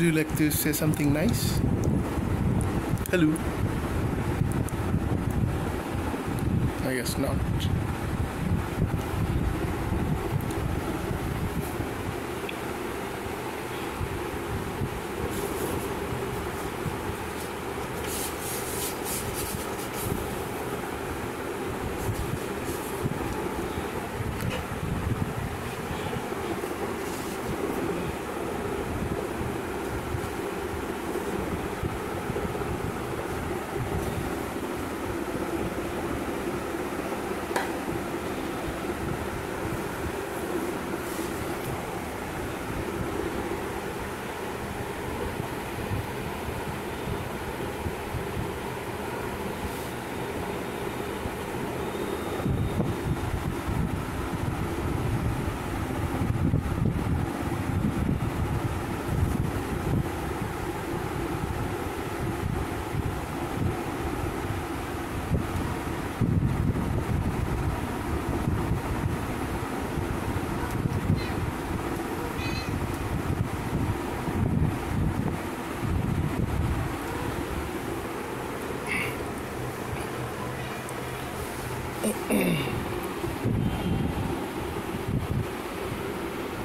Would you like to say something nice? Hello. I guess not.